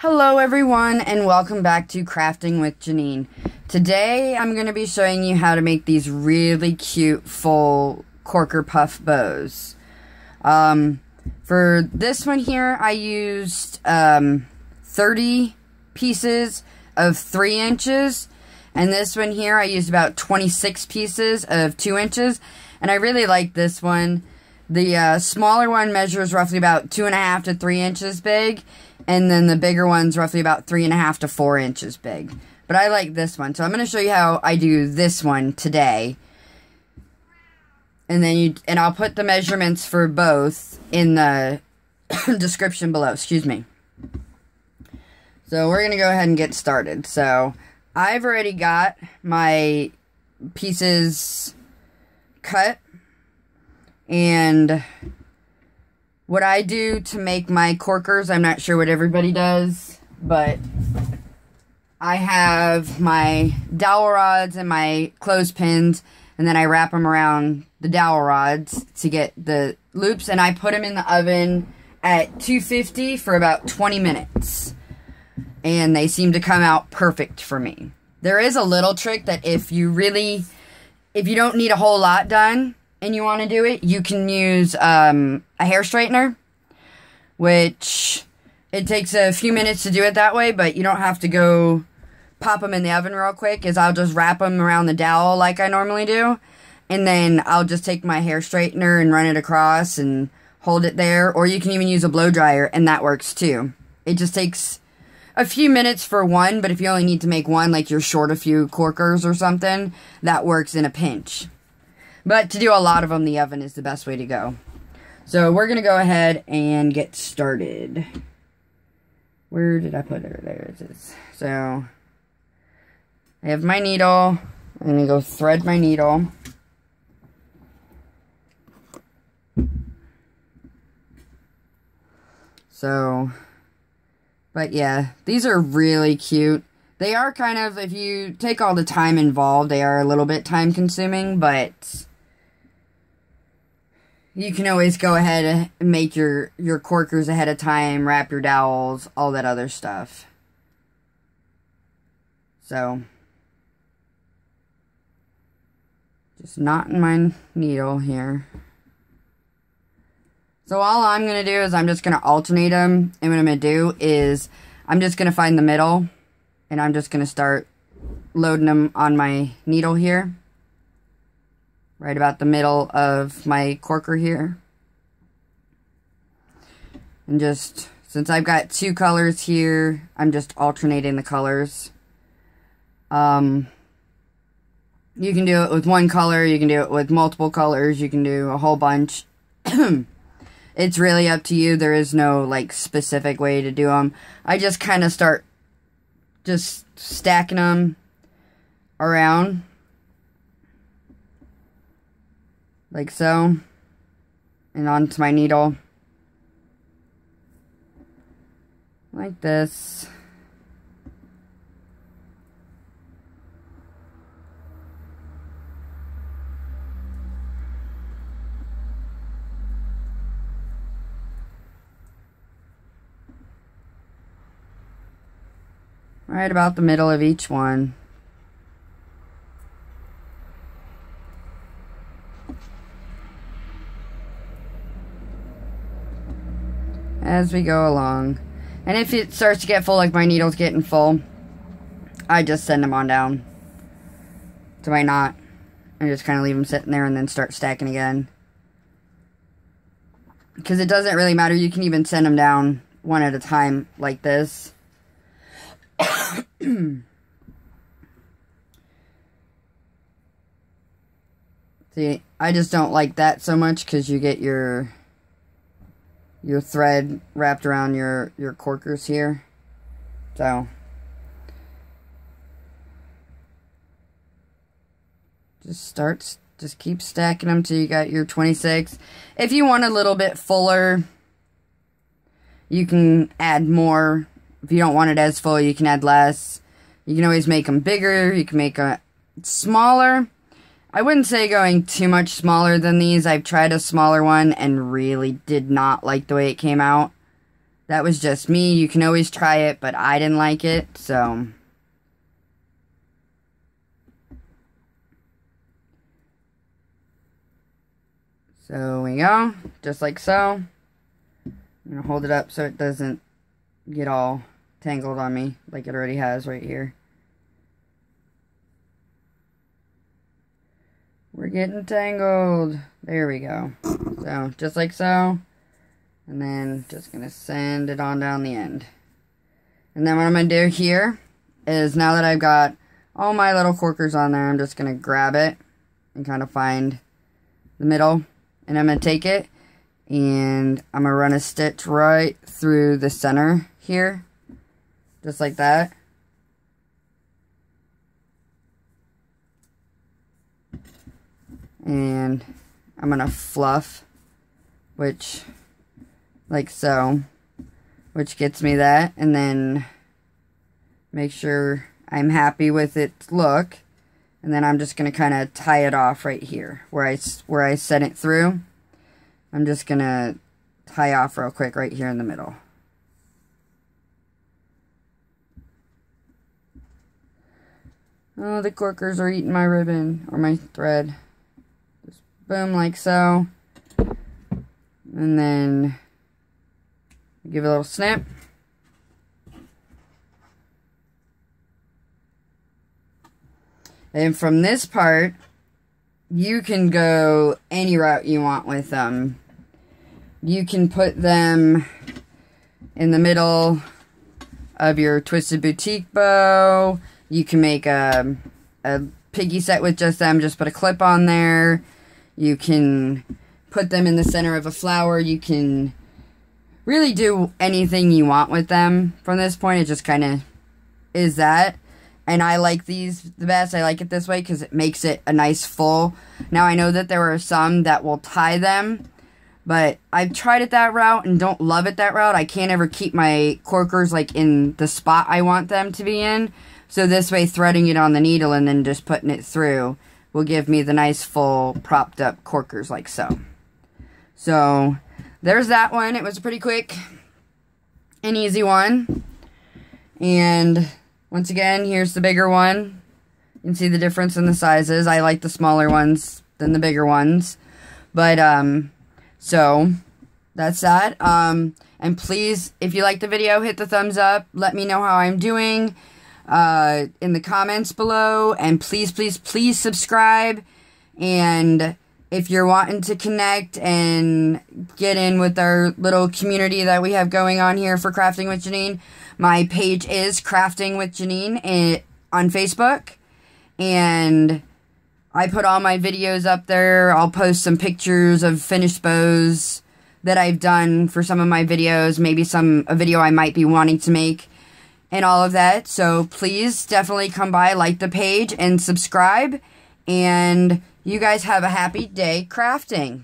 Hello everyone and welcome back to Crafting with Jeanine. Today I'm going to be showing you how to make these really cute full korker puff bows. Um, for this one here I used um, 30 pieces of 3 inches and this one here I used about 26 pieces of 2 inches and I really like this one. The uh, smaller one measures roughly about 2.5 to 3 inches big and then the bigger one's roughly about three and a half to four inches big. But I like this one, so I'm going to show you how I do this one today. And then you, and I'll put the measurements for both in the description below, excuse me. So we're going to go ahead and get started. So I've already got my pieces cut and what I do to make my korkers, I'm not sure what everybody does, but I have my dowel rods and my clothespins, and then I wrap them around the dowel rods to get the loops, and I put them in the oven at 250 for about 20 minutes. And they seem to come out perfect for me. There is a little trick that if you really, if you don't need a whole lot done, and you want to do it, you can use um, a hair straightener, which it takes a few minutes to do it that way, but you don't have to go pop them in the oven real quick, is I'll just wrap them around the dowel like I normally do, and then I'll just take my hair straightener and run it across and hold it there, or you can even use a blow dryer, and that works too. It just takes a few minutes for one, but if you only need to make one, like you're short a few korkers or something, that works in a pinch. But to do a lot of them, the oven is the best way to go. So we're going to go ahead and get started. Where did I put it? There it is. So I have my needle. I'm going to go thread my needle. So, but yeah, these are really cute. They are kind of, if you take all the time involved, they are a little bit time consuming, but you can always go ahead and make your, your korkers ahead of time, wrap your dowels, all that other stuff. So, just knotting my needle here. So all I'm going to do is I'm just going to alternate them. And what I'm going to do is I'm just going to find the middle. And I'm just going to start loading them on my needle here right about the middle of my korker here. And just, since I've got two colors here, I'm just alternating the colors. Um, you can do it with one color, you can do it with multiple colors, you can do a whole bunch. it's really up to you. There is no, like, specific way to do them. I just kind of start just stacking them around like so, and onto my needle, like this. Right about the middle of each one. As we go along. And if it starts to get full, like my needle's getting full, I just send them on down to my knot. And just kind of leave them sitting there and then start stacking again. Because it doesn't really matter. You can even send them down one at a time like this. See, I just don't like that so much because you get your your thread wrapped around your, your korkers here. So, just starts, just keep stacking them till you got your 26. If you want a little bit fuller, you can add more. If you don't want it as full, you can add less. You can always make them bigger. You can make a smaller. I wouldn't say going too much smaller than these. I've tried a smaller one and really did not like the way it came out. that was just me. You can always try it, but I didn't like it, so... So we go, just like so. I'm going to hold it up so it doesn't get all tangled on me like it already has right here. We're getting tangled. There we go. So, just like so. And then just going to send it on down the end. And then what I'm going to do here is now that I've got all my little korkers on there, I'm just going to grab it and kind of find the middle and I'm going to take it and I'm going to run a stitch right through the center here. Just like that. And I'm going to fluff, which, like so, which gets me that. And then make sure I'm happy with its look. And then I'm just going to kind of tie it off right here where I, where I set it through. I'm just going to tie off real quick right here in the middle. Oh, the korkers are eating my ribbon or my thread. Boom like so. And then give it a little snip. And from this part, you can go any route you want with them. You can put them in the middle of your Twisted Boutique bow. You can make a, a piggy set with just them. Just put a clip on there. You can put them in the center of a flower. You can really do anything you want with them from this point. It just kind of is that and I like these the best. I like it this way because it makes it a nice full. Now I know that there are some that will tie them, but I've tried it that route and don't love it that route. I can't ever keep my korkers like in the spot I want them to be in. So this way threading it on the needle and then just putting it through will give me the nice full propped up korkers like so. So there's that one. It was a pretty quick and easy one. And once again, here's the bigger one. You can see the difference in the sizes. I like the smaller ones than the bigger ones. But, um, so, that's that. Um, and please, if you like the video, hit the thumbs up. Let me know how I'm doing uh, in the comments below. And please, please, please subscribe. And if you're wanting to connect and get in with our little community that we have going on here for Crafting with Jeanine, my page is Crafting with Jeanine on Facebook. And I put all my videos up there. I'll post some pictures of finished bows that I've done for some of my videos. Maybe some a video I might be wanting to make and all of that. So please definitely come by, like the page, and subscribe. And you guys have a happy day crafting.